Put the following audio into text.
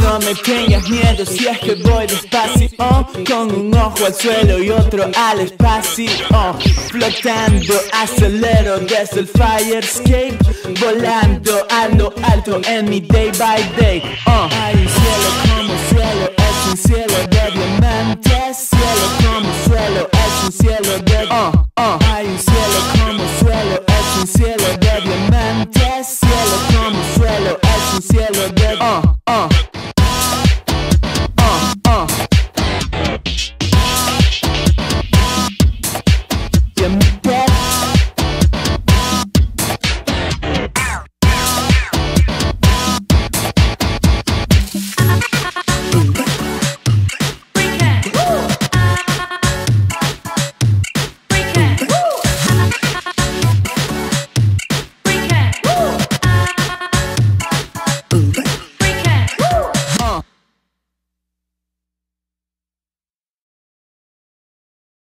No me tengas miedo si es que voy despacio. Con un ojo al suelo y otro al espacio. Flotando, acelero desde el fire escape. Volando a lo alto en mi day by day. Hay un cielo como cielo, es un cielo es un